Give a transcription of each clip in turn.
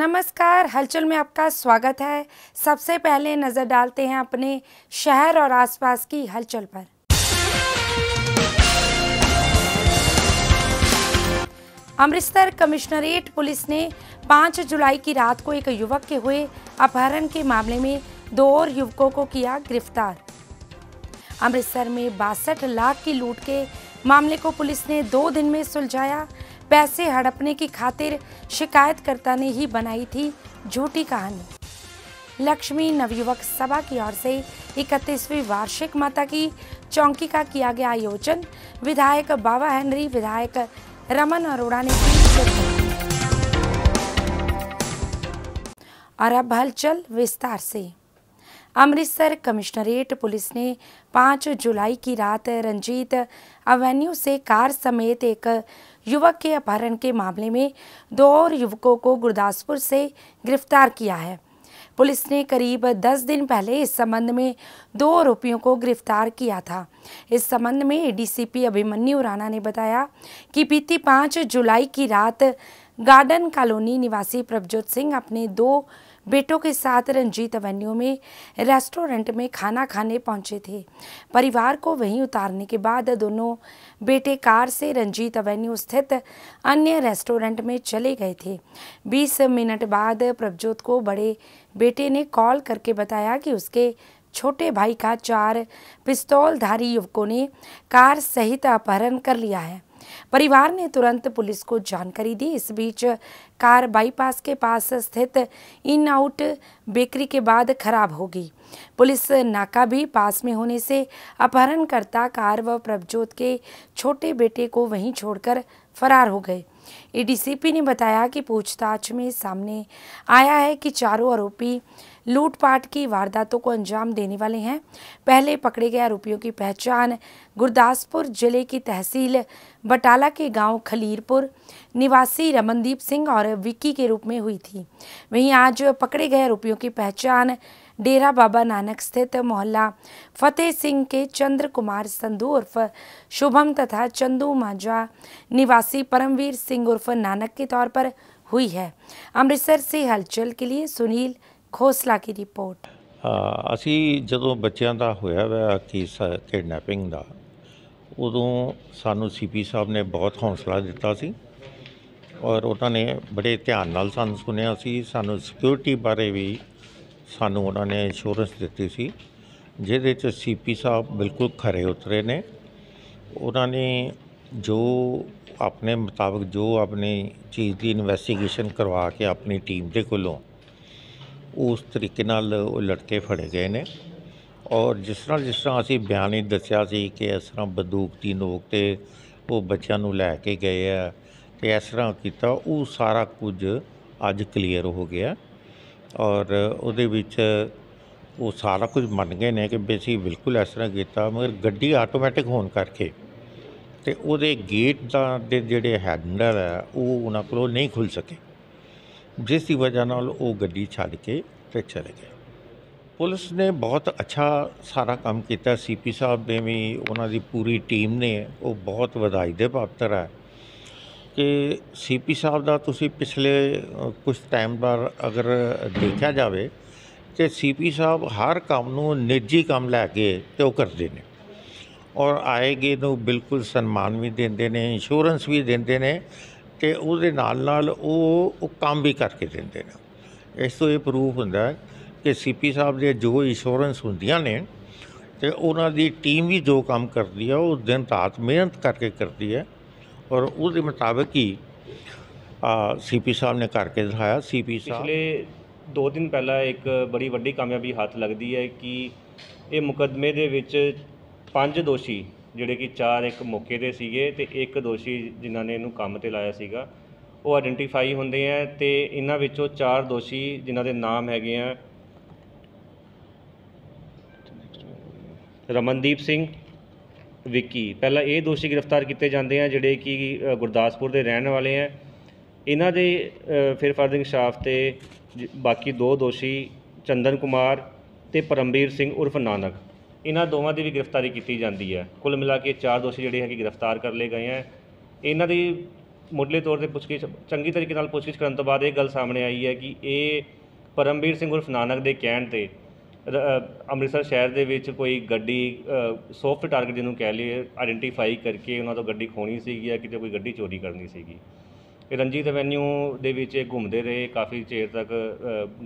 नमस्कार, हलचल में आपका स्वागत है। सबसे पहले नज़र डालते हैं अपने शहर और आसपास की हलचल पर। अमृतसर कमिश्नरेट पुलिस ने 5 जुलाई की रात को एक युवक के हुए अपहरण के मामले में दो और युवकों को किया गिरफ़्तार। अमृतसर में बासठ लाख की लूट के मामले को पुलिस ने दो दिन में सुलझाया। पैसे हड़पने की खातिर शिकायतकर्ता ने ही बनाई थी झूठी कहानी। लक्ष्मी नवयुवक सभा की ओर से इकतीसवीं वार्षिक माता की चौकी का किया गया आयोजन। विधायक बाबा हेनरी, विधायक रमन अरोड़ा ने की और अब हलचल विस्तार से। अमृतसर कमिश्नरेट पुलिस ने 5 जुलाई की रात रंजीत अवेन्यू से कार समेत एक युवक के अपहरण के मामले में दो और युवकों को गुरदासपुर से गिरफ़्तार किया है। पुलिस ने करीब 10 दिन पहले इस संबंध में दो आरोपियों को गिरफ़्तार किया था। इस संबंध में एडीसीपी अभिमन्यु राणा ने बताया कि बीती 5 जुलाई की रात गार्डन कॉलोनी निवासी प्रभजोत सिंह अपने दो बेटों के साथ रंजीत एवेन्यू में रेस्टोरेंट में खाना खाने पहुँचे थे। परिवार को वहीं उतारने के बाद दोनों बेटे कार से रंजीत एवेन्यू स्थित अन्य रेस्टोरेंट में चले गए थे। 20 मिनट बाद प्रभजोत को बड़े बेटे ने कॉल करके बताया कि उसके छोटे भाई का चार पिस्तौलधारी युवकों ने कार सहित अपहरण कर लिया है। परिवार ने तुरंत पुलिस को जानकारी दी। इस बीच कार बाईपास के पास स्थित इन आउट बेकरी के बाद खराब हो गई। पुलिस नाका भी पास में होने से अपहरणकर्ता कार व प्रभजोत के छोटे बेटे को वहीं छोड़कर फरार हो गए। एडीसीपी ने बताया कि पूछताछ में सामने आया है कि चारों आरोपी लूटपाट की वारदातों को अंजाम देने वाले हैं। पहले पकड़े गए आरोपियों की पहचान गुरदासपुर ज़िले की तहसील बटाला के गाँव खलीरपुर, निवासी रमनदीप सिंह और विक्की के रूप में हुई थी। वहीं आज पकड़े गए आरोपियों की पहचान डेरा बाबा नानक स्थित मोहल्ला फतेह सिंह के चंद्र कुमार संधु उर्फ़ शुभम तथा चंदू मांझा निवासी परमवीर सिंह उर्फ़ नानक के तौर पर हुई है। अमृतसर से हलचल के लिए सुनील ਖੋਸਲਾ ਕੀ ਰਿਪੋਰਟ? ਅਸੀਂ ਜਦੋਂ ਬੱਚਿਆਂ ਦਾ ਹੋਇਆ ਵਾ ਕੇਸ, ਕਿਡਨੈਪਿੰਗ ਦਾ, ਉਦੋਂ ਸਾਨੂੰ ਸੀਪੀ ਸਾਹਿਬ ਨੇ ਬਹੁਤ ਹੌਸਲਾ ਦਿੱਤਾ ਸੀ ਔਰ ਉਹਨਾਂ ਨੇ ਬੜੇ ਧਿਆਨ ਨਾਲ ਸਾਨੂੰ ਸੁਣਿਆ ਸੀ। ਸਾਨੂੰ ਸਿਕਿਉਰਿਟੀ ਬਾਰੇ ਵੀ ਸਾਨੂੰ ਉਹਨਾਂ ਨੇ ਇੰਸ਼ੋਰੈਂਸ ਦਿੱਤੀ ਸੀ, ਜਿਹਦੇ ਚ ਸੀਪੀ ਸਾਹਿਬ ਬਿਲਕੁਲ ਖਰੇ ਉਤਰੇ ਨੇ। ਉਹਨਾਂ ਨੇ ਜੋ ਆਪਣੇ ਮੁਤਾਬਕ ਜੋ ਆਪਣੀ ਚੀਜ਼ ਦੀ ਇਨਵੈਸਟੀਗੇਸ਼ਨ ਕਰਵਾ ਕੇ ਆਪਣੀ ਟੀਮ ਦੇ ਕੋਲੋਂ ਉਸ ਤਰੀਕੇ ਨਾਲ ਉਹ ਲੜਕੇ ਫੜੇ ਗਏ ਨੇ। ਔਰ ਜਿਸ ਤਰ੍ਹਾਂ ਜਿਸ ਤਰ੍ਹਾਂ ਅਸੀਂ ਬਿਆਨ ਹੀ ਦੱਸਿਆ ਸੀ ਕਿ ਇਸ ਤਰ੍ਹਾਂ ਬੰਦੂਕ ਦੀ ਨੋਕ ਤੇ ਉਹ ਬੱਚਿਆਂ ਨੂੰ ਲੈ ਕੇ ਗਏ ਆ ਤੇ ਇਸ ਤਰ੍ਹਾਂ ਕੀਤਾ, ਉਹ ਸਾਰਾ ਕੁਝ ਅੱਜ ਕਲੀਅਰ ਹੋ ਗਿਆ। ਔਰ ਉਹਦੇ ਵਿੱਚ ਉਹ ਸਾਰਾ ਕੁਝ ਮੰਨ ਗਏ ਨੇ ਕਿ ਵੀ ਅਸੀਂ ਬਿਲਕੁਲ ਇਸ ਤਰ੍ਹਾਂ ਕੀਤਾ, ਮਗਰ ਗੱਡੀ ਆਟੋਮੈਟਿਕ ਹੋਣ ਕਰਕੇ ਤੇ ਉਹਦੇ ਗੇਟ ਦਾ ਦੇ ਜਿਹੜੇ ਹੈਂਡਲ ਹੈ ਉਹ ਉਹਨਾਂ ਕੋਲੋਂ ਨਹੀਂ ਖੁੱਲ ਸਕੇ। ਜਿਸ ਦੀ ਵਜ੍ਹਾ ਨਾਲ ਉਹ ਗੱਡੀ ਛੱਡ ਕੇ ਤੇ ਚਲੇ ਗਏ। ਪੁਲਿਸ ਨੇ ਬਹੁਤ ਅੱਛਾ ਸਾਰਾ ਕੰਮ ਕੀਤਾ। ਸੀਪੀ ਸਾਹਿਬ ਨੇ ਵੀ ਉਹਨਾਂ ਦੀ ਪੂਰੀ ਟੀਮ ਨੇ, ਉਹ ਬਹੁਤ ਵਧਾਈ ਦੇ ਪਾਤਰ ਹੈ ਕਿ ਸੀਪੀ ਸਾਹਿਬ ਦਾ ਤੁਸੀਂ ਪਿਛਲੇ ਕੁਝ ਟਾਈਮ ਬਾਅਦ ਅਗਰ ਦੇਖਿਆ ਜਾਵੇ ਤੇ ਸੀਪੀ ਸਾਹਿਬ ਹਰ ਕੰਮ ਨੂੰ ਨਿੱਜੀ ਕੰਮ ਲੈ ਕੇ ਤੇ ਉਹ ਕਰਦੇ ਨੇ ਔਰ ਆਏਗੇ ਨੂੰ ਬਿਲਕੁਲ ਸਨਮਾਨ ਵੀ ਦਿੰਦੇ ਨੇ ਇੰਸ਼ੋਰੈਂਸ ਵੀ ਦਿੰਦੇ ਨੇ ਤੇ ਉਹਦੇ ਨਾਲ ਨਾਲ ਉਹ ਉਹ ਕੰਮ ਵੀ ਕਰਕੇ ਦਿੰਦੇ ਨੇ। ਇਸ ਤੋਂ ਇਹ ਪ੍ਰੂਫ ਹੁੰਦਾ ਹੈ ਕਿ ਸੀਪੀ ਸਾਹਿਬ ਦੇ ਜੋ ਇੰਸ਼ੋਰੈਂਸ ਹੁੰਦੀਆਂ ਨੇ ਤੇ ਉਹਨਾਂ ਦੀ ਟੀਮ ਵੀ ਜੋ ਕੰਮ ਕਰਦੀ ਹੈ ਉਹ ਦਿਨ ਰਾਤ ਮਿਹਨਤ ਕਰਕੇ ਕਰਦੀ ਹੈ ਔਰ ਉਹਦੇ ਮੁਤਾਬਕ ਹੀ, ਆ ਸੀਪੀ ਸਾਹਿਬ ਨੇ ਕਰਕੇ ਦਿਖਾਇਆ। ਸੀਪੀ ਸਾਹਿਬ ਪਿਛਲੇ 2 ਦਿਨ ਪਹਿਲਾਂ ਇੱਕ ਬੜੀ ਵੱਡੀ ਕਾਮਯਾਬੀ ਹੱਥ ਲੱਗਦੀ ਹੈ ਕਿ ਇਹ ਮੁਕੱਦਮੇ ਦੇ ਵਿੱਚ ਪੰਜ ਦੋਸ਼ੀ ਜਿਹੜੇ ਕਿ ਚਾਰ ਇੱਕ ਮੌਕੇ ਤੇ ਸੀਗੇ ਤੇ ਇੱਕ ਦੋਸ਼ੀ ਜਿਨ੍ਹਾਂ ਨੇ ਇਹਨੂੰ ਕੰਮ ਤੇ ਲਾਇਆ ਸੀਗਾ, ਉਹ ਆਇਡੈਂਟੀਫਾਈ ਹੁੰਦੇ ਆ ਤੇ ਇਹਨਾਂ ਵਿੱਚੋਂ ਚਾਰ ਦੋਸ਼ੀ ਜਿਨ੍ਹਾਂ ਦੇ ਨਾਮ ਹੈਗੇ ਆ ਰਮਨਦੀਪ ਸਿੰਘ, ਵਿੱਕੀ। ਪਹਿਲਾਂ ਇਹ ਦੋਸ਼ੀ ਗ੍ਰਿਫਤਾਰ ਕੀਤੇ ਜਾਂਦੇ ਆ, ਜਿਹੜੇ ਕਿ ਗੁਰਦਾਸਪੁਰ ਦੇ ਰਹਿਣ ਵਾਲੇ ਆ। ਇਹਨਾਂ ਦੇ ਫਿਰ ਫਰਦਰ ਇਨਕਸ਼ਾਫ ਤੇ ਜ- ਬਾਕੀ ਦੋ ਦੋਸ਼ੀ ਚੰਦਨ ਕੁਮਾਰ ਤੇ ਪਰਮਵੀਰ ਸਿੰਘ ਉਰਫ ਨਾਨਕ। ਇਹਨਾਂ ਦੋਵਾਂ ਦੀ ਵੀ ਗ੍ਰਿਫਤਾਰੀ ਕੀਤੀ ਜਾਂਦੀ ਹੈ। ਕੁੱਲ ਮਿਲਾ ਕੇ ਚਾਰ ਦੋਸ਼ੀ ਜਿਹੜੇ ਹੈਗੇ ਗ੍ਰਿਫਤਾਰ ਕਰ ਲਏ ਗਏ ਹੈ। ਇਹਨਾਂ ਦੀ ਮੁੱਢਲੇ ਤੌਰ ਤੇ ਪੁੱਛਗਿੱਛ ਚੰਗੀ ਤਰੀਕੇ ਨਾਲ ਪੁੱਛਗਿੱਛ ਕਰਨ ਤੋਂ ਬਾਅਦ ਇਹ ਗੱਲ ਸਾਹਮਣੇ ਆਈ ਹੈ ਕਿ ਇਹ ਪਰਮਵੀਰ ਸਿੰਘ ਉਰਫ ਨਾਨਕ ਦੇ ਕਹਿਣ ਤੇ ਅ, ਅੰਮ੍ਰਿਤਸਰ ਸ਼ਹਿਰ ਦੇ ਵਿੱਚ ਕੋਈ ਗੱਡੀ ਸੌਫਟ ਟਾਰਗੇਟ ਜਿਹਨੂੰ ਕਹਿ ਲਈਏ ਆਇਡੈਂਟੀਫਾਈ ਕਰਕੇ ਉਹਨਾਂ ਤੋਂ ਗੱਡੀ ਖੋਣੀ ਸੀਗੀ ਜਾਂ ਕਿਤੇ ਕੋਈ ਗੱਡੀ ਚੋਰੀ ਕਰਨੀ ਸੀਗੀ। ਇਹ ਰਣਜੀਤ ਐਵੈਨਿਊ ਦੇ ਵਿੱਚ ਇਹ ਘੁੰਮਦੇ ਰਹੇ ਕਾਫੀ ਚਿਰ ਤੱਕ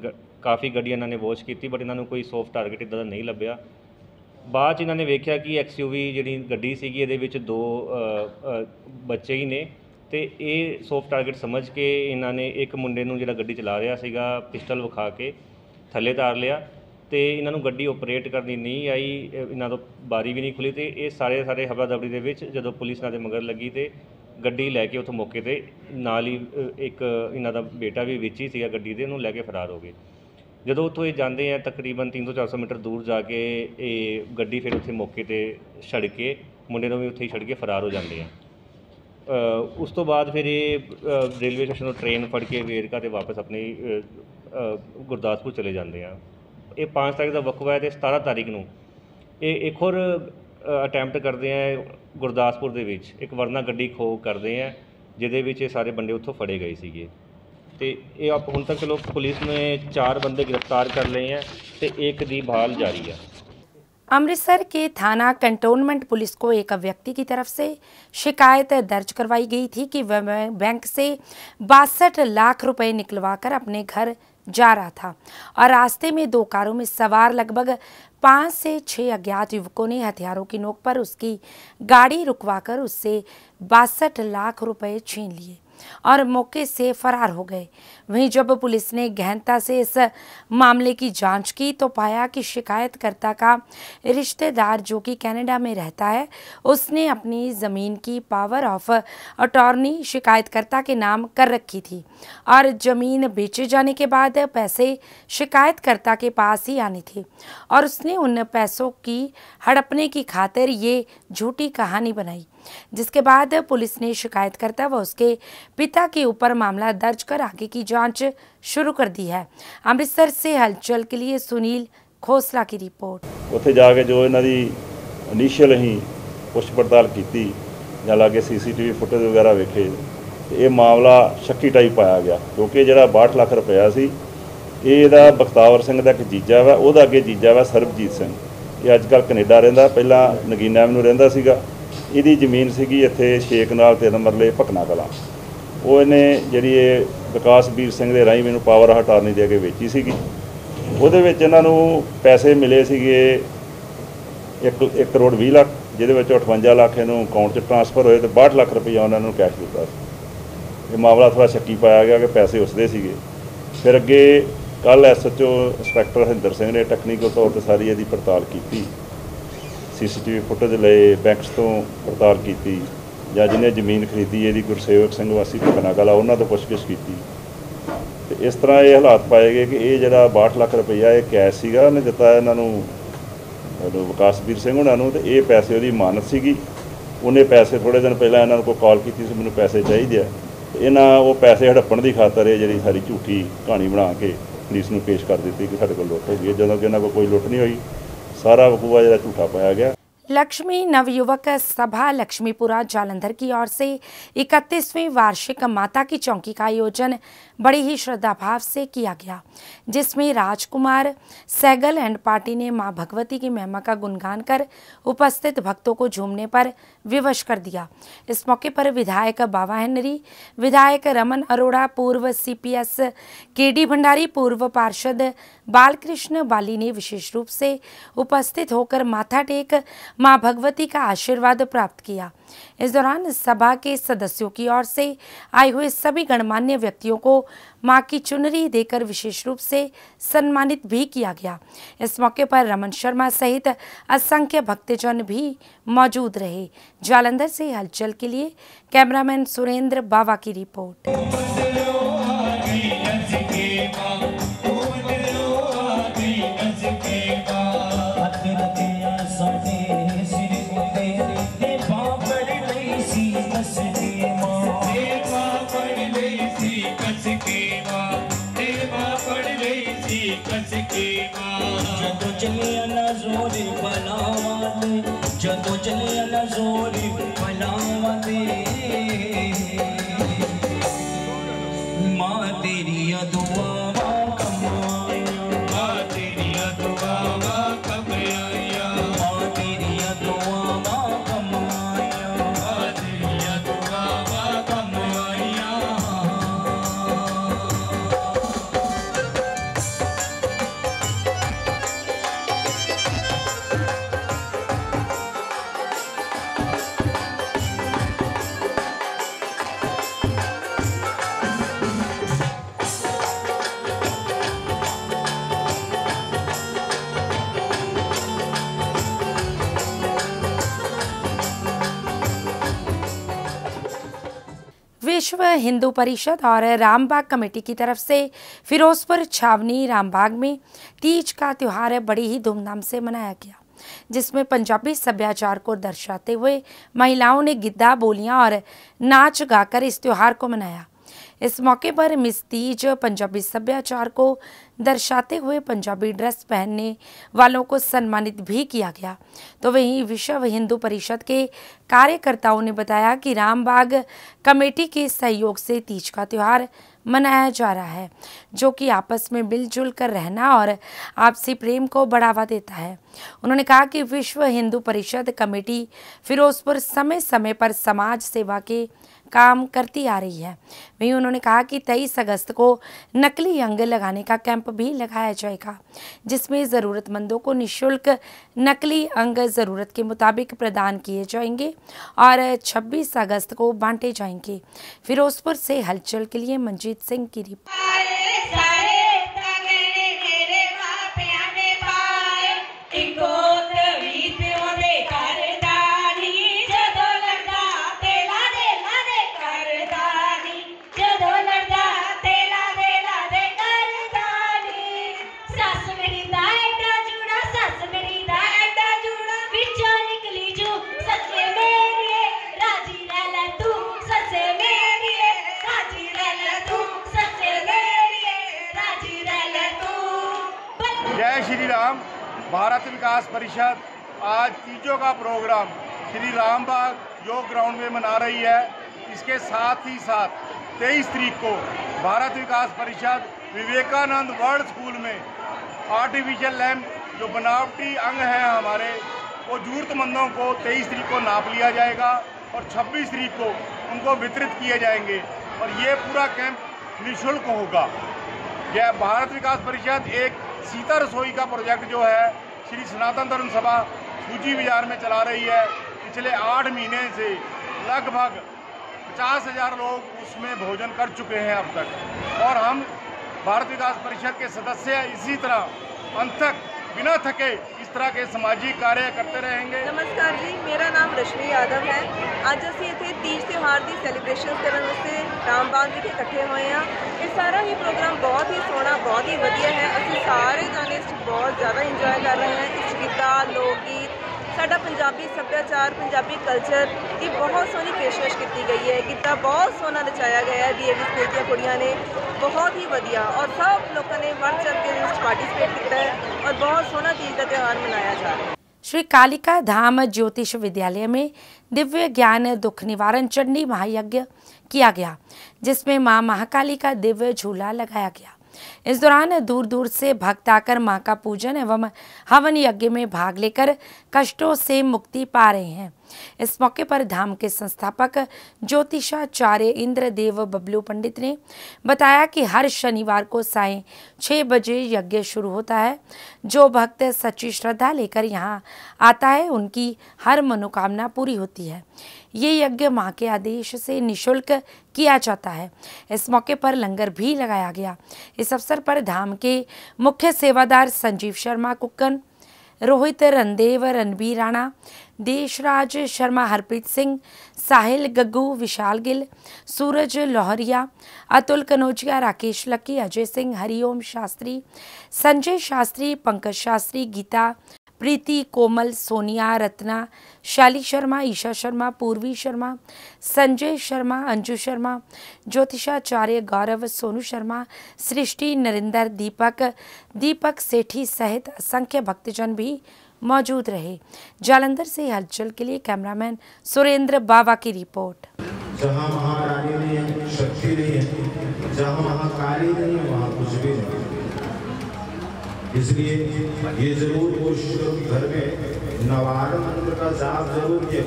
ਗ- ਕਾਫੀ ਗੱਡੀਆਂ ਇਹਨਾਂ ਨੇ ਵਾਚ ਕੀਤੀ ਬਟ ਇਹਨਾਂ ਨੂੰ ਕੋਈ ਸੌਫਟ ਟਾਰਗੇਟ ਇੱਦਾਂ ਦਾ ਨਹੀਂ ਲੱਭਿਆ। ਬਾਅਦ ਚ ਇਹਨਾਂ ਨੇ ਵੇਖਿਆ ਕਿ ਐਕਸਯੂਵੀ ਜਿਹੜੀ ਗੱਡੀ ਸੀਗੀ ਇਹਦੇ ਵਿੱਚ ਦੋ ਬੱਚੇ ਹੀ ਨੇ ਤੇ ਇਹ ਸੌਫਟ ਟਾਰਗੇਟ ਸਮਝ ਕੇ ਇਹਨਾਂ ਨੇ ਇੱਕ ਮੁੰਡੇ ਨੂੰ ਜਿਹੜਾ ਗੱਡੀ ਚਲਾ ਰਿਹਾ ਸੀਗਾ ਪਿਸਟਲ ਵਿਖਾ ਕੇ ਥੱਲੇ ਤਾਰ ਲਿਆ ਤੇ ਇਹਨਾਂ ਨੂੰ ਗੱਡੀ ਆਪਰੇਟ ਕਰਨੀ ਨਹੀਂ ਆਈ ਇਹਨਾਂ ਤੋਂ ਬਾਰੀ ਵੀ ਨਹੀਂ ਖੁੱਲੀ ਤੇ ਇਹ ਸਾਰੇ ਸਾਰੇ ਹਵਾ ਦਬੜੀ ਦੇ ਵਿੱਚ ਜਦੋਂ ਪੁਲਿਸ ਨਾਲ ਦੇ ਮਗਰ ਲੱਗੀ ਤੇ ਗੱਡੀ ਲੈ ਕੇ ਉੱਥੋਂ ਮੌਕੇ ਤੇ ਨਾਲ ਹੀ ਇੱਕ ਇਹਨਾਂ ਦਾ ਬੇਟਾ ਵੀ ਵਿੱਚ ਹੀ ਸੀਗਾ ਗੱਡੀ ਦੇ, ਉਹਨੂੰ ਲੈ ਕੇ ਫਰਾਰ ਹੋ ਗਏ। ਜਦੋਂ ਉੱਥੋਂ ਇਹ ਜਾਂਦੇ ਆ ਤਕਰੀਬਨ 300-400 ਮੀਟਰ ਦੂਰ ਜਾ ਕੇ ਇਹ ਗੱਡੀ ਫਿਰ ਉੱਥੇ ਮੌਕੇ ਤੇ ਛੱਡ ਕੇ ਮੁੰਡੇ ਨੂੰ ਵੀ ਉੱਥੇ ਹੀ ਛੱਡ ਕੇ ਫਰਾਰ ਹੋ ਜਾਂਦੇ ਆ। ਅ, ਉਸ ਤੋਂ ਬਾਅਦ ਫਿਰ ਇਹ ਅ, ਰੇਲਵੇ ਸਟੇਸ਼ਨ ਤੋਂ ਟ੍ਰੇਨ ਫੜ ਕੇ ਵੇਰਕਾ ਤੇ ਵਾਪਸ ਆਪਣੀ ਅ, ਅ, ਗੁਰਦਾਸਪੁਰ ਚਲੇ ਜਾਂਦੇ ਆ। ਇਹ 5 ਤਾਰੀਖ ਦਾ ਵਕਫਾ ਹੈ ਤੇ 17 ਤਾਰੀਖ ਨੂੰ ਇਹ ਇੱਕ ਹੋਰ ਅਟੈਂਪਟ ਕਰਦੇ ਆ ਗੁਰਦਾਸਪੁਰ ਦੇ ਵਿੱਚ। ਇੱਕ ਵਰਨਾ ਗੱਡੀ ਖੋ ਕਰਦੇ ਆ ਜਿਹਦੇ ਵਿੱਚ ਇਹ ਸਾਰੇ ਬੰਦੇ ਉੱਥੋਂ ਫੜੇ ਗਏ ਸੀਗੇ। ਤੇ ਇਹ ਆਪ ਹੁਣ ਤੱਕ ਚਲੋ ਪੁਲਿਸ ਨੇ ਚਾਰ ਬੰਦੇ गिरफ्तार कर लिए हैं ਤੇ ਇੱਕ ਦੀ ਭਾਲ ਜਾਰੀ ਹੈ अमृतसर के थाना कंटोनमेंट पुलिस को एक व्यक्ति की तरफ से शिकायत दर्ज करवाई गई थी कि वह बैंक से बासठ लाख रुपए निकलवाकर अपने घर जा रहा था और रास्ते में दो कारों में सवार लगभग पाँच से छः अज्ञात युवकों ने हथियारों की नोक पर उसकी गाड़ी रुकवाकर उससे बासठ लाख रुपए छीन लिए और मौके से फरार हो गए। वहीं जब पुलिस ने गहनता से इस मामले की जाँच की तो पाया कि शिकायतकर्ता का रिश्तेदार जो कि कनाडा में रहता है, उसने अपनी ज़मीन की पावर ऑफ़ अटॉर्नी शिकायतकर्ता के नाम कर रखी थी और ज़मीन बेचे जाने के बाद पैसे शिकायतकर्ता के पास ही आने थे और उसने उन पैसों की हड़पने की खातिर ये झूठी कहानी बनाई। जिसके बाद पुलिस ने शिकायतकर्ता व उसके पिता के ऊपर मामला दर्ज कर आगे की जांच शुरू कर दी है अमृतसर से हलचल के लिए सुनील खोसला की रिपोर्ट ਉੱਥੇ ਜਾ ਕੇ ਜੋ ਇਹਨਾਂ ਦੀ ਇਨੀਸ਼ੀਅਲ ਅਸੀਂ ਪੁੱਛ ਪੜਤਾਲ ਕੀਤੀ ਜਾਂ ਲਾਗੇ ਸੀਸੀਟੀਵੀ ਫੁਟੇਜ ਵਗੈਰਾ ਵੇਖੇ ਤੇ ਇਹ ਮਾਮਲਾ ਸ਼ੱਕੀ ਟਾਈਪ ਪਾਇਆ ਗਿਆ ਕਿਉਂਕਿ ਇਹ ਜਿਹੜਾ 62 ਲੱਖ ਰੁਪਇਆ ਸੀ ਇਹ ਇਹਦਾ ਬਖਤਾਵਰ ਸਿੰਘ ਦਾ ਇੱਕ ਜੀਜਾ ਵਾ ਉਹਦਾ ਅੱਗੇ ਜੀਜਾ ਵਾ ਸਰਬਜੀਤ ਸਿੰਘ ਇਹ ਅੱਜ ਕੱਲ ਕੈਨੇਡਾ ਰਹਿੰਦਾ ਪਹਿਲਾਂ ਨਗੀਨਾ ਐਵਨਿਊ ਰਹਿੰਦਾ ਸੀਗਾ ਇਹਦੀ ਜ਼ਮੀਨ ਸੀਗੀ ਇੱਥੇ ਛੇਕ ਨਾਲ ਤਿੰਨ ਮਰਲੇ ਭਕਨਾ ਕਲਾਂ। ਉਹ ਇਹਨੇ ਜਿਹੜੀ ਇਹ ਵਿਕਾਸ ਵੀਰ ਸਿੰਘ ਦੇ ਰਾਹੀਂ ਮੈਨੂੰ ਪਾਵਰ ਹਟਾਰਨੀ ਦੇ ਕੇ ਵੇਚੀ ਸੀਗੀ। ਉਹਦੇ ਵਿੱਚ ਇਹਨਾਂ ਨੂੰ ਪੈਸੇ ਮਿਲੇ ਸੀਗੇ 1 1 ਕਰੋੜ 20 ਲੱਖ, ਜਿਹਦੇ ਵਿੱਚ 58 ਲੱਖ ਇਹਨੂੰ ਅਕਾਊਂਟ 'ਚ ਟ੍ਰਾਂਸਫਰ ਹੋਏ ਤੇ 62 ਲੱਖ ਰੁਪਈਆ ਉਹਨਾਂ ਨੂੰ ਕੈਸ਼ ਦਿੱਤਾ ਸੀ। ਇਹ ਮਾਮਲਾ ਥੋੜਾ ਸ਼ੱਕੀ ਪਾਇਆ ਗਿਆ ਕਿ ਪੈਸੇ ਉਸਦੇ ਸੀਗੇ। ਫਿਰ ਅੱਗੇ ਕੱਲ ਐਸਐਚਓ ਇੰਸਪੈਕਟਰ ਹਰਿੰਦਰ ਸਿੰਘ ਨੇ ਟੈਕਨੀਕਲ ਤੌਰ ਤੇ ਸਾਰੀ ਇਹਦੀ ਪੜਤਾਲ ਕੀਤੀ। ਸੀਸੀਟੀਵੀ ਫੁਟੇਜ ਲਏ, ਬੈਂਕਸ ਤੋਂ ਪੜਤਾਲ ਕੀਤੀ ਜਾਂ ਜਿਹਨੇ ਜ਼ਮੀਨ ਖਰੀਦੀ, ਇਹਦੀ ਗੁਰਸੇਵਕ ਸਿੰਘ ਵਾਸੀ ਭਕਨਾ ਕਲਾ ਉਹਨਾਂ ਤੋਂ ਪੁੱਛਗਿੱਛ ਕੀਤੀ। ਤੇ ਇਸ ਤਰ੍ਹਾਂ ਇਹ ਹਾਲਾਤ ਪਾਏ ਗਏ ਕਿ ਇਹ ਜਿਹੜਾ 62 ਲੱਖ ਰੁਪਈਆ ਇਹ ਕੈਸ਼ ਸੀਗਾ, ਉਹਨੇ ਦਿੱਤਾ ਇਹਨਾਂ ਨੂੰ, ਉਹਨੂੰ ਵਿਕਾਸਵੀਰ ਸਿੰਘ ਉਹਨਾਂ ਨੂੰ, ਤੇ ਇਹ ਪੈਸੇ ਉਹਦੀ ਮਾਨਤ ਸੀਗੀ। ਉਹਨੇ ਪੈਸੇ ਥੋੜੇ ਦਿਨ ਪਹਿਲਾਂ ਇਹਨਾਂ ਨੂੰ ਕੋਈ ਕਾਲ ਕੀਤੀ ਸੀ, ਮੈਨੂੰ ਪੈਸੇ ਚਾਹੀਦੇ ਆ। ਤੇ ਇਹਨਾਂ ਉਹ ਪੈਸੇ ਹੜੱਪਣ ਦੀ ਖਾਤਰ ਇਹ ਜਿਹੜੀ ਸਾਰੀ ਝੂਠੀ ਕਹਾਣੀ ਬਣਾ ਕੇ ਪੁਲਿਸ ਨੂੰ ਪੇਸ਼ ਕਰ ਦਿੱਤੀ ਕਿ ਸਾਡੇ ਕੋਲ ਲੁੱਟ ਹੋ ਗਈ ਹੈ। ਜਦੋਂ ਕਿ ਇਹਨਾਂ ਕੋਲ ਕੋਈ ਲੁੱਟ ਨਹੀਂ ਹੋਈ सारा वकूआ जरा झूठा पाया गया। लक्ष्मी, नवयुवक सभा लक्ष्मीपुरा जालंधर की ओर से इकतीसवीं वार्षिक माता की चौकी का आयोजन बड़ी ही श्रद्धा भाव से किया गया, जिसमें राजकुमार सैगल एंड पार्टी ने माँ भगवती की महिमा का गुणगान कर उपस्थित भक्तों को झूमने पर विवश कर दिया। इस मौके पर विधायक बाबा हेनरी, विधायक रमन अरोड़ा, पूर्व सीपीएस केडी भंडारी, पूर्व पार्षद बालकृष्ण बाली ने विशेष रूप से उपस्थित होकर माथा टेक माँ भगवती का आशीर्वाद प्राप्त किया। इस दौरान सभा के सदस्यों की ओर से आए हुए सभी गणमान्य व्यक्तियों को माँ की चुनरी देकर विशेष रूप से सम्मानित भी किया गया। इस मौके पर रमन शर्मा सहित असंख्य भक्तजन भी मौजूद रहे। जालंधर से हलचल के लिए कैमरामैन सुरेंद्र बाबा की रिपोर्ट। हिंदू परिषद और रामबाग कमेटी की तरफ़ से फिरोजपुर छावनी रामबाग में तीज का त्यौहार बड़ी ही धूमधाम से मनाया गया, जिसमें पंजाबी सभ्याचार को दर्शाते हुए महिलाओं ने गिद्धा बोलियाँ और नाच गाकर इस त्यौहार को मनाया। इस मौके पर मिस तीज पंजाबी सभ्याचार को दर्शाते हुए पंजाबी ड्रेस पहनने वालों को सम्मानित भी किया गया। तो वहीं विश्व हिंदू परिषद के कार्यकर्ताओं ने बताया कि रामबाग कमेटी के सहयोग से तीज का त्यौहार मनाया जा रहा है, जो कि आपस में मिलजुल कर रहना और आपसी प्रेम को बढ़ावा देता है। उन्होंने कहा कि विश्व हिंदू परिषद कमेटी फिरोजपुर समय समय पर समाज सेवा के काम करती आ रही है। वहीं उन्होंने कहा कि तेईस अगस्त को नकली अंग लगाने का कैंप भी लगाया जाएगा, जिसमें ज़रूरतमंदों को निशुल्क नकली अंग ज़रूरत के मुताबिक प्रदान किए जाएँगे और 26 अगस्त को बांटे जाएँगे। फिरोजपुर से हलचल के लिए मंजीत सिंह की रिपोर्ट जय श्री राम। भारत विकास परिषद आज तीजों का प्रोग्राम श्री रामबाग योग ग्राउंड में मना रही है। इसके साथ ही साथ 23 तारीख को भारत विकास परिषद विवेकानंद वर्ल्ड स्कूल में आर्टिफिशियल लैम्प जो बनावटी अंग हैं हमारे, वो ज़रूरतमंदों को 23 तारीख को नाप लिया जाएगा और 26 तारीख को उनको वितरित किए जाएँगे और ये पूरा कैंप निःशुल्क होगा। यह भारत विकास परिषद एक सीता रसोई का प्रोजेक्ट जो है श्री सनातन धर्म सभा सूजी बाजार में चला रही है पिछले आठ महीने से लगभग पचास हजार लोग उसमें भोजन कर चुके हैं अब तक और हम भारत विकास परिषद के सदस्य इसी तरह अंत तक बिना थके इस तरह के सामाजिक कार्य करते रहेंगे ਨਮਸਕਾਰ ਜੀ ਮੇਰਾ ਨਾਮ ਰਸ਼ਮੀ ਯਾਦਵ ਹੈ ਅੱਜ ਅਸੀਂ ਇੱਥੇ ਤੀਜ ਤਿਉਹਾਰ ਦੀ ਸੈਲੀਬ੍ਰੇਸ਼ਨ ਕਰਨ ਵਾਸਤੇ ਰਾਮਬਾਗ ਵਿਖੇ ਇਕੱਠੇ ਹੋਏ ਹਾਂ ਇਹ ਸਾਰਾ ਹੀ ਪ੍ਰੋਗਰਾਮ ਬਹੁਤ ਹੀ ਸੋਹਣਾ ਬਹੁਤ ਹੀ ਵਧੀਆ ਹੈ ਅਸੀਂ ਸਾਰੇ ਜਾਣੇ ਇਸ 'ਚ ਬਹੁਤ ਜ਼ਿਆਦਾ ਇੰਜੋਏ ਕਰ ਰਹੇ ਹਾਂ ਇਸ 'ਚ ਗਿੱਧਾ ਲੋਕ ਗੀਤ ਸਾਡਾ ਪੰਜਾਬੀ ਸੱਭਿਆਚਾਰ ਪੰਜਾਬੀ ਕਲਚਰ ਦੀ ਬਹੁਤ ਸੋਹਣੀ ਪੇਸ਼ਕਸ਼ ਕੀਤੀ ਗਈ ਹੈ ਗਿੱਧਾ ਬਹੁਤ ਸੋਹਣਾ ਨਚਾਇਆ ਗਿਆ ਹੈ ਡੀਏਵੀ ਸਕੂਲ ਦੀਆਂ ਕੁੜੀਆਂ ਨੇ ਬਹੁਤ ਹੀ ਵਧੀਆ ਔਰ ਸਭ ਲੋਕਾਂ ਨੇ ਵੱਧ ਚੜ੍ਹ ਕੇ ਇਸ ਵਿੱਚ ਪਾਰਟਿਸਿਪੇਟ ਕੀਤਾ ਹੈ ਔਰ ਬਹੁਤ ਸੋਹਣਾ ਤੀਜ ਦਾ ਤਿਉਹਾਰ ਮਨਾਇਆ ਜਾ ਰਿਹਾ ਹੈ श्री कालिका धाम ज्योतिष विद्यालय में दिव्य ज्ञान दुख निवारण चंडी महायज्ञ किया गया जिसमें मां महाकाली का दिव्य झूला लगाया गया इस दौरान दूर दूर से भक्त आकर माँ का पूजन एवं हवन यज्ञ में भाग लेकर कष्टों से मुक्ति पा रहे हैं। इस मौके पर धाम के संस्थापक ज्योतिषाचार्य इंद्रदेव बबलू पंडित ने बताया कि हर शनिवार को साय छः बजे यज्ञ शुरू होता है। जो भक्त सच्ची श्रद्धा लेकर यहाँ आता है, उनकी हर मनोकामना पूरी होती है। ये यज्ञ माँ के आदेश से निशुल्क किया जाता है। इस मौके पर लंगर भी लगाया गया। इस अवसर पर धाम के मुख्य सेवादार संजीव शर्मा कुक्कन, रोहित रणदेव, रणबीर राणा, देशराज शर्मा, हरप्रीत सिंह, साहिल गग्गू, विशाल गिल, सूरज लोहरिया, अतुल कनौजिया राकेश लक्की, अजय सिंह, हरिओम शास्त्री, संजय शास्त्री, पंकज शास्त्री, गीता प्रीति, कोमल, सोनिया, रत्ना, शाली शर्मा, ईशा शर्मा, पूर्वी शर्मा, संजय शर्मा, अंजू शर्मा, ज्योतिषाचार्य गौरव, सोनू शर्मा, सृष्टि, नरेंद्र, दीपक दीपक सेठी सहित असंख्य भक्तजन भी मौजूद रहे। जालंधर से हलचल के लिए कैमरामैन सुरेंद्र बाबा की रिपोर्ट। जहाँ महारानी नहीं है, शक्ति नहीं है। जहाँ महाकाली नहीं नहीं इसलिए ये ज़रूर उस घर में नवार मंत्र का जाप ज़रूर किया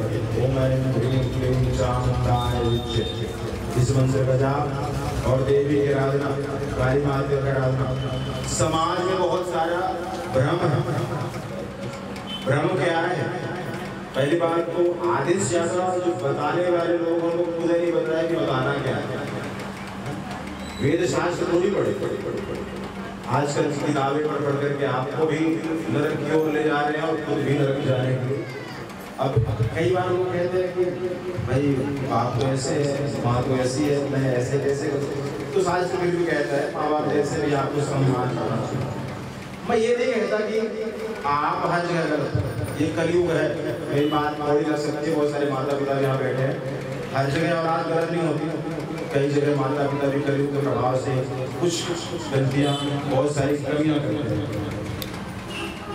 इस मंत्र का जाप और देवी की आराधना, काली माता की आराधना। समाज में बहुत सारा भ्रम है। भ्रम क्या है? पहली बात तो आदेश ज़्यादा जो बताने वाले लोग हैं उनको खुद नहीं बताया कि बताना क्या है। वेद शास्त्र थोड़ी पढ़े पढ़े पढ़े पढ़े। आजकल की किताबें पढ़ पढ़ करके आपको भी नरक की ओर ले जा रहे हैं और खुद भी नरक जा रहे हैं। अब कई बार लोग कहते हैं कि भाई आप तो ऐसे है माँ तो ऐसी है, मैं ऐसे कैसे तो शास्त्र फिर भी कहता है, माँ बाप जैसे भी आपको सम्मान करना चाहिए। मैं ये नहीं कहता कि आप हर जगह ये कलयुग है, मेरी बात थोड़ी लग सकती है, बहुत सारे माता पिता यहाँ बैठे हैं। हर जगह और औलाद गलत नहीं होती। कई जगह माता पिता भी कलयुग के प्रभाव से कुछ गलतियाँ, बहुत सारी कमियाँ करते हैं।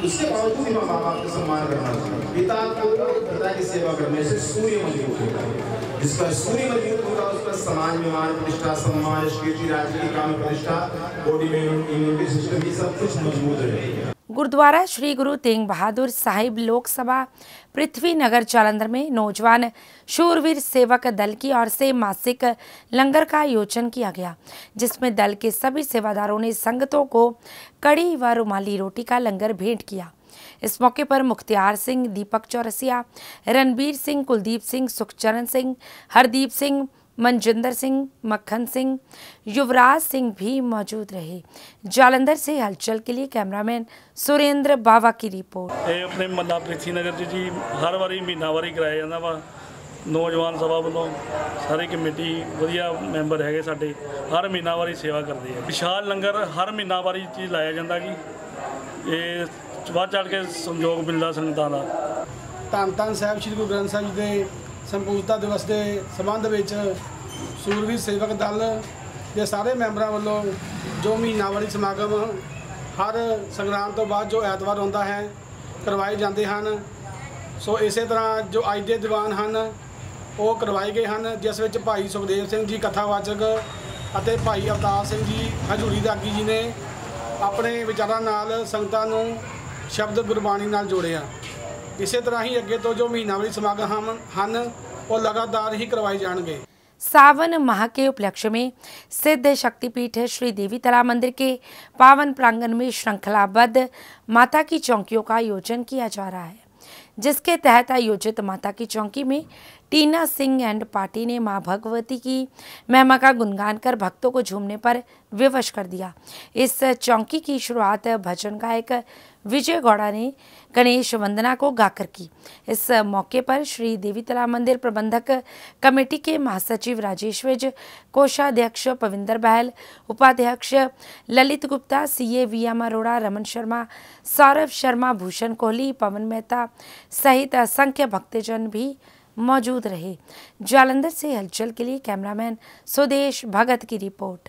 उसके बावजूद भी माँ बाप का सम्मान करना चाहिए पिता को पिता की सेवा करने से सूर्य मज़बूत होता है। जिसका सूर्य मज़बूत होगा उसका समाज में प्रतिष्ठा, सम्मान राज्य की काम, प्रतिष्ठा बॉडी में इम्यूनिटी सिस्टम ये सब कुछ मज़बूत रहेगा गुरुद्वारा श्री गुरु तेग बहादुर साहिब लोकसभा पृथ्वी नगर जालंधर में नौजवान शूरवीर सेवक दल की ओर से मासिक लंगर का आयोजन किया गया, जिसमें दल के सभी सेवादारों ने संगतों को कड़ी व रुमाली रोटी का लंगर भेंट किया। इस मौके पर मुख्तियार सिंह, दीपक चौरसिया, रणबीर सिंह, कुलदीप सिंह, सुखचरण सिंह, हरदीप सिंह मनजिंदर सिंह मक्खन सिंह युवराज सिंह भी मौजूद रहे जालंधर से हलचल के लिए कैमरामैन सुरेंद्र बावा की रिपोर्ट ਇਹ ਆਪਣੇ ਮੱਲਾ ਪ੍ਰਿਥੀ ਨਗਰ 'ਚ ਜੀ ਹਰ ਵਾਰੀ ਮਹੀਨਾਵਾਰੀ ਕਰਾਇਆ ਜਾਂਦਾ ਵਾ ਨੌਜਵਾਨ ਸਭਾ ਵੱਲੋਂ ਸਾਰੀ ਕਮੇਟੀ ਵਧੀਆ ਮੈਂਬਰ ਹੈਗੇ ਸਾਡੇ ਹਰ ਮਹੀਨਾਵਾਰੀ ਸੇਵਾ ਕਰਦੇ ਆ ਵਿਸ਼ਾਲ ਲੰਗਰ ਹਰ ਮਹੀਨਾਵਾਰੀ 'ਚ ਹੀ ਲਾਇਆ ਜਾਂਦਾ ਜੀ ਇਹ ਵੱਧ ਚੜ ਕੇ ਸੰਯੋਗ ਮਿਲਦਾ ਸੰਗਤਾਂ ਦਾ ਧੰਨ ਧੰਨ ਸਾਹਿਬ ਸ੍ਰੀ ਗੁਰੂ ਗ੍ਰੰਥ ਸਾਹਿਬ ਜੀ ਦੇ ਸੰਪੂਰਨਤਾ ਦਿਵਸ ਦੇ ਸੰਬੰਧ ਵਿੱਚ ਸੂਰਵੀਰ ਸੇਵਕ ਦਲ ਦੇ ਸਾਰੇ ਮੈਂਬਰਾਂ ਵੱਲੋਂ ਜੋ ਮਹੀਨਾਵਾਰੀ ਸਮਾਗਮ ਹਰ ਸੰਗਰਾਮ ਤੋਂ ਬਾਅਦ ਜੋ ਐਤਵਾਰ ਹੁੰਦਾ ਹੈ, ਕਰਵਾਏ ਜਾਂਦੇ ਹਨ। ਸੋ ਇਸੇ ਤਰ੍ਹਾਂ ਜੋ ਅੱਜ ਦੇ ਦੀਵਾਨ ਹਨ, ਉਹ ਕਰਵਾਏ ਗਏ ਹਨ, ਜਿਸ ਵਿੱਚ ਭਾਈ ਸੁਖਦੇਵ ਸਿੰਘ ਜੀ ਕਥਾਵਾਚਕ ਅਤੇ ਭਾਈ ਅਵਤਾਰ ਸਿੰਘ ਜੀ ਹਜੂਰੀ ਦਾਗੀ ਜੀ ਨੇ ਆਪਣੇ ਵਿਚਾਰਾਂ ਨਾਲ ਸੰਗਤਾਂ ਨੂੰ ਸ਼ਬਦ ਗੁਰਬਾਣੀ ਨਾਲ ਜੋੜਿਆ। ਇਸੇ ਤਰ੍ਹਾਂ ਹੀ ਅੱਗੇ ਤੋਂ ਜੋ ਮਹੀਨਾਵਾਰੀ ਸਮਾਗਮ ਹਨ- ਹਨ ਉਹ ਲਗਾਤਾਰ ਹੀ ਕਰਵਾਏ ਜਾਣਗੇ सावन माह के उपलक्ष्य में सिद्ध शक्तिपीठ श्री देवी तला मंदिर के पावन प्रांगण में श्रृंखलाबद्ध माता की चौकियों का आयोजन किया जा रहा है जिसके तहत आयोजित माता की चौकी में टीना सिंह एंड पार्टी ने मां भगवती की महिमा का गुणगान कर भक्तों को झूमने पर विवश कर दिया इस चौकी की शुरुआत भजन गायक विजय गौड़ा ने गणेश वंदना को गाकर की। इस मौके पर श्री देवी तला मंदिर प्रबंधक कमेटी के महासचिव राजेश विज कोषाध्यक्ष पविंदर बहल, उपाध्यक्ष Lalit Gupta, CA V M Arora, Raman Sharma, Saurabh Sharma, Bhushan Kohli, Pawan Mehta सहित असंख्य भक्तजन भी मौजूद रहे। जालंधर से हलचल के लिए कैमरामैन सुदेश भगत की report.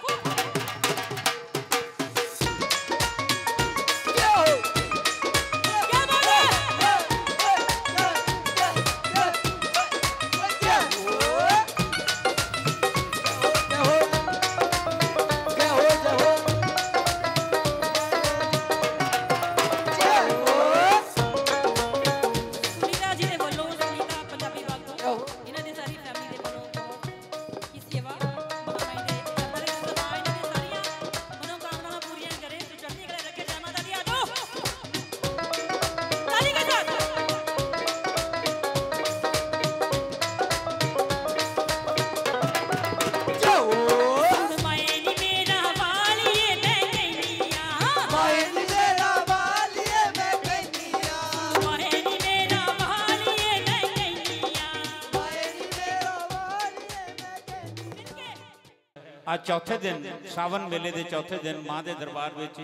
ਕਹਿੰਦੀਆਂ ਅੱਜ ਚੌਥੇ ਦਿਨ ਸਾਵਨ ਮੇਲੇ ਦੇ ਚੌਥੇ ਦਿਨ ਮਾਂ ਦੇ ਦਰਬਾਰ ਵਿੱਚ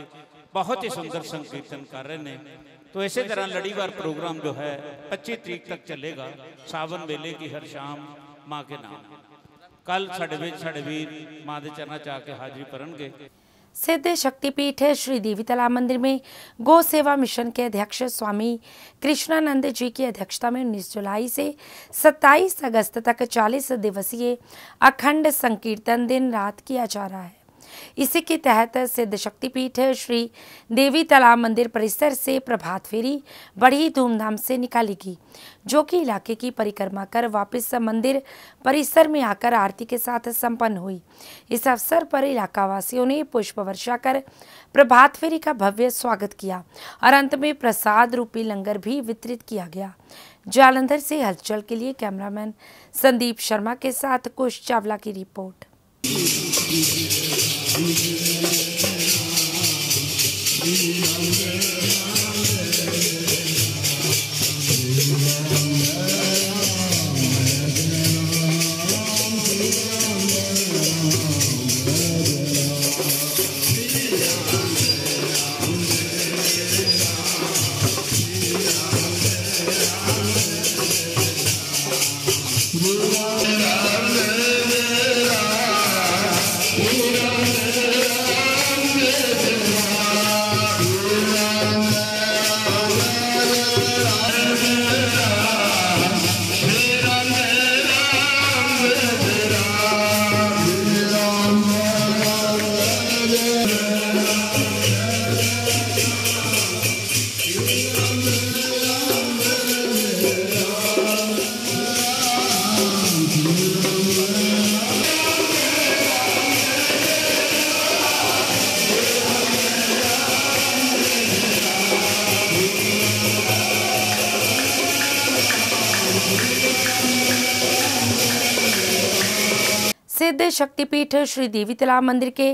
ਬਹੁਤ ਹੀ ਸੁੰਦਰ ਸੰਕੀਰਤਨ ਕਰ ਰਹੇ ਨੇ तो इसी तरह लड़ीवार प्रोग्राम जो है 25 तरीक तक चलेगा सावन मेले की हर शाम माँ के नाम कल ਸਾਡੇ ਵਿੱਚ ਸਾਡੇ ਵੀਰ ਮਾਂ ਦੇ ਚਰਨਾਂ 'ਚ ਆ ਕੇ ਹਾਜ਼ਰੀ ਭਰਨਗੇ सिद्ध शक्तिपीठ श्री देवी तला मंदिर में गो सेवा मिशन के अध्यक्ष स्वामी कृष्णानंद जी की अध्यक्षता में 19 जुलाई से 27 अगस्त तक 40 दिवसीय अखंड संकीर्तन दिन रात किया जा रहा है। इसी के तहत सिद्ध शक्तिपीठ श्री देवी तालाब मंदिर परिसर से प्रभात फेरी बड़ी धूमधाम से निकाली गई जो कि इलाके की परिक्रमा कर वापस मंदिर परिसर में आकर आरती के साथ संपन्न हुई। इस अवसर पर इलाका वासियों ने पुष्प वर्षा कर प्रभात फेरी का भव्य स्वागत किया और अंत में प्रसाद रूपी लंगर भी वितरित किया गया। जालंधर से हलचल के लिए कैमरामैन संदीप शर्मा के साथ कुश चावला की रिपोर्ट। सिद्ध शक्तिपीठ श्री देवी तालाब मंदिर के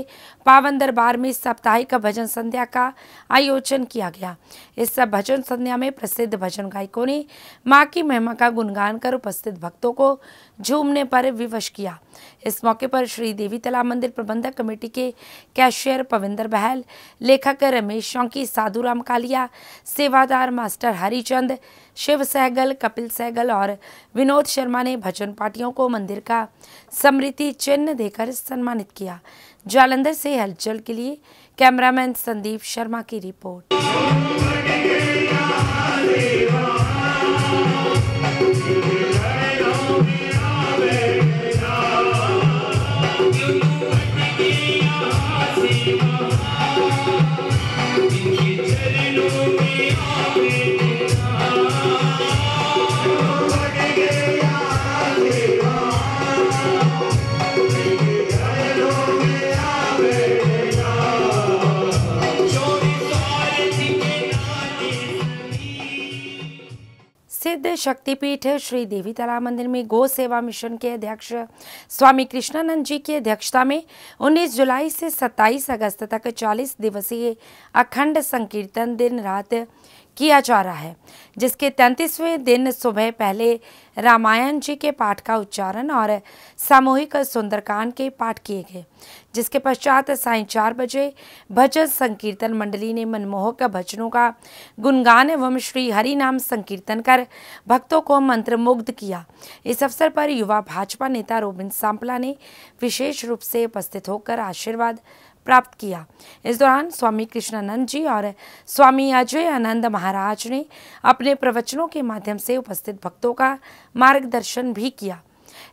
पावन दरबार में साप्ताहिक भजन संध्या का आयोजन किया गया। इस भजन संध्या में प्रसिद्ध भजन गायकों ने माँ की महिमा का गुणगान कर उपस्थित भक्तों को झूमने पर विवश किया। इस मौके पर श्री देवी तालाब मंदिर प्रबंधक कमेटी के कैशियर पविंदर बहल, लेखक रमेश शौकी साधुराम कालिया, सेवादार मास्टर हरिचंद शिव सहगल, कपिल सहगल और विनोद शर्मा ने भजन पार्टियों को मंदिर का स्मृति चिन्ह देकर सम्मानित किया। जालंधर से हलचल के लिए कैमरामैन संदीप शर्मा की रिपोर्ट। शक्तिपीठ श्री देवी तालाब मंदिर में गो सेवा मिशन के अध्यक्ष स्वामी कृष्णानंद जी की अध्यक्षता में 19 जुलाई से 27 अगस्त तक 40 दिवसीय अखंड संकीर्तन दिन रात किया जा रहा है, जिसके तैंतीसवें दिन सुबह पहले रामायण जी के पाठ का उच्चारण और सामूहिक सुंदरकांड के पाठ किए गए, जिसके पश्चात साय चार बजे भजन संकीर्तन मंडली ने मनमोहक भजनों का गुणगान एवं श्री हरि नाम संकीर्तन कर भक्तों को मंत्रमुग्ध किया। इस अवसर पर युवा भाजपा नेता रोबिन सांपला ने विशेष रूप से उपस्थित होकर आशीर्वाद प्राप्त किया। इस दौरान स्वामी कृष्णानंद जी और स्वामी अजय आनंद महाराज ने अपने प्रवचनों के माध्यम से उपस्थित भक्तों का मार्गदर्शन भी किया।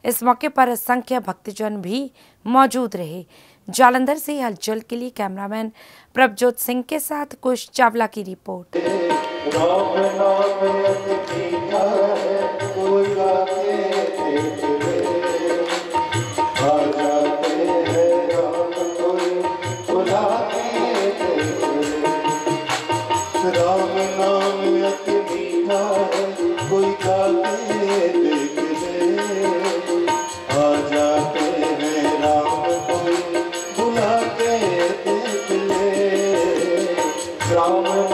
इस मौके पर असंख्य भक्तजन भी मौजूद रहे। जालंधर से हलचल के लिए कैमरामैन प्रभजोत सिंह के साथ कुश चावला की रिपोर्ट। राम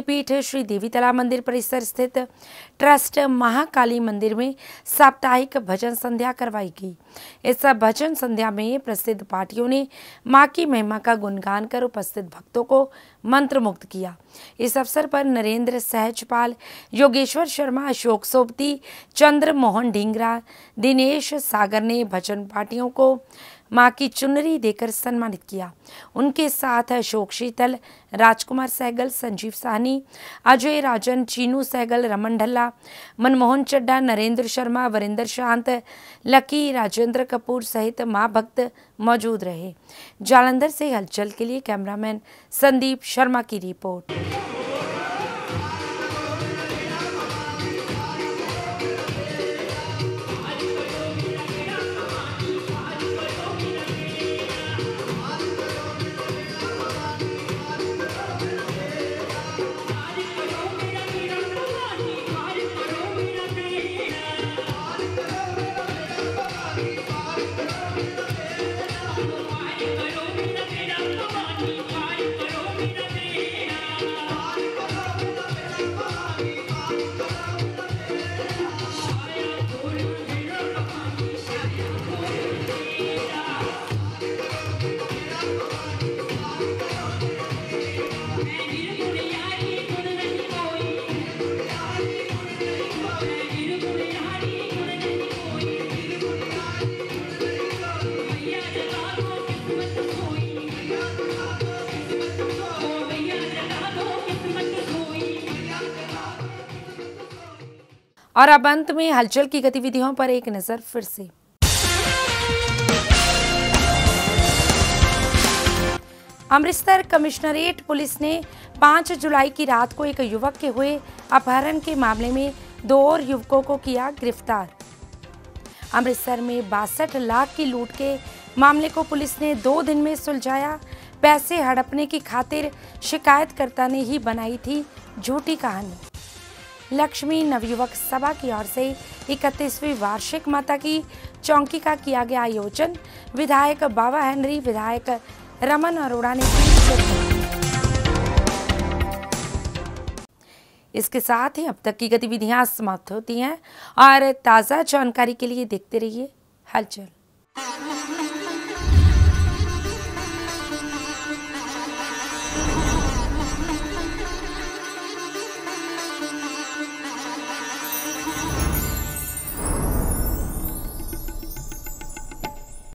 शक्तिपीठ श्री देवीतला मंदिर परिसर स्थित ट्रस्ट महाकाली मंदिर में साप्ताहिक भजन संध्या करवाई गई। इस भजन संध्या में प्रसिद्ध पार्टियों ने माँ की महिमा का गुणगान कर उपस्थित भक्तों को मंत्रमुग्ध किया। इस अवसर पर नरेंद्र सहजपाल, योगेश्वर शर्मा, अशोक सोबती चंद्र मोहन ढींगरा, दिनेश सागर ने भजन पार्टियों को माँ की चुनरी देकर सम्मानित किया। उनके साथ अशोक शीतल, राजकुमार सहगल, संजीव साहनी, अजय राजन, चीनू सहगल, रमन ढल्ला, मनमोहन चड्डा नरेंद्र शर्मा, वरिंदर शांत, लकी राजेंद्र कपूर सहित माँ भक्त मौजूद रहे। जालंधर से हलचल के लिए कैमरामैन संदीप शर्मा की रिपोर्ट। और अब अंत में हलचल की गतिविधियों पर एक नज़र फिर से। अमृतसर कमिश्नरेट पुलिस ने 5 जुलाई की रात को एक युवक के हुए अपहरण के मामले में दो और युवकों को किया गिरफ़्तार। अमृतसर में बासठ लाख की लूट के मामले को पुलिस ने दो दिन में सुलझाया। पैसे हड़पने की खातिर शिकायतकर्ता ने ही बनाई थी झूठी कहानी। लक्ष्मी नवयुवक सभा की ओर से इकतीसवीं वार्षिक माता की चौकी का किया गया आयोजन। विधायक बाबा हेनरी, विधायक रमन अरोड़ा ने की इसके साथ ही अब तक की गतिविधियाँ समाप्त होती हैं और ताज़ा जानकारी के लिए देखते रहिए हलचल।